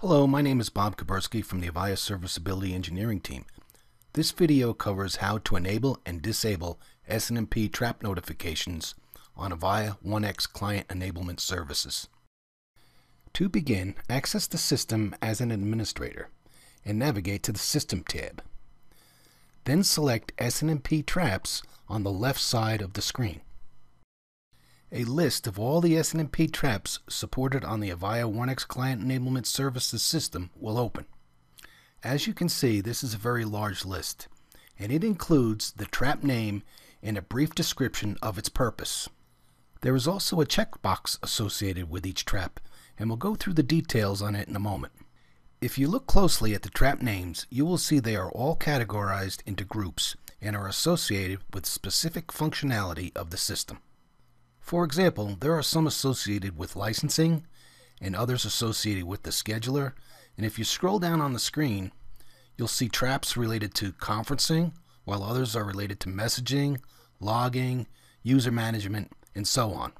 Hello, my name is Bob Kuberski from the Avaya Serviceability Engineering Team. This video covers how to enable and disable SNMP trap notifications on Avaya one-X Client Enablement Services. To begin, access the system as an administrator and navigate to the System tab. Then select SNMP traps on the left side of the screen. A list of all the SNMP traps supported on the Avaya one-X Client Enablement Services system will open. As you can see, this is a very large list, and it includes the trap name and a brief description of its purpose. There is also a checkbox associated with each trap, and we'll go through the details on it in a moment. If you look closely at the trap names, you will see they are all categorized into groups and are associated with specific functionality of the system. For example, there are some associated with licensing and others associated with the scheduler. And if you scroll down on the screen, you'll see traps related to conferencing, while others are related to messaging, logging, user management, and so on.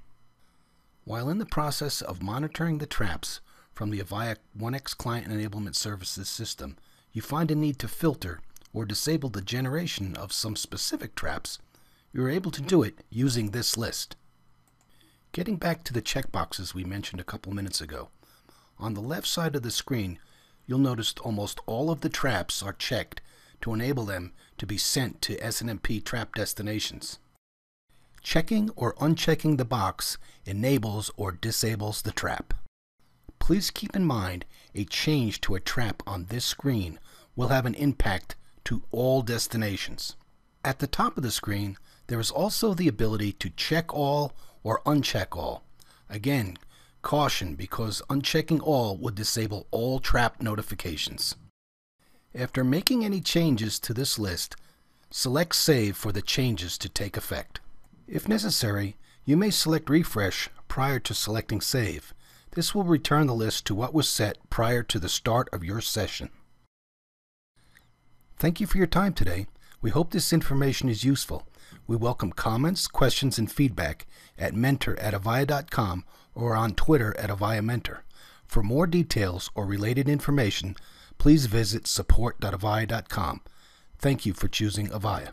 While in the process of monitoring the traps from the Avaya one-X Client Enablement Services system, you find a need to filter or disable the generation of some specific traps, you're able to do it using this list. Getting back to the checkboxes we mentioned a couple minutes ago, on the left side of the screen, you'll notice almost all of the traps are checked to enable them to be sent to SNMP trap destinations. Checking or unchecking the box enables or disables the trap. Please keep in mind a change to a trap on this screen will have an impact to all destinations. At the top of the screen, there is also the ability to check all or uncheck all. Again, caution because unchecking all would disable all trap notifications. After making any changes to this list, select Save for the changes to take effect. If necessary, you may select Refresh prior to selecting Save. This will return the list to what was set prior to the start of your session. Thank you for your time today. We hope this information is useful. We welcome comments, questions, and feedback at mentor at avaya.com or on Twitter at Avaya Mentor. For more details or related information, please visit support.avaya.com. Thank you for choosing Avaya.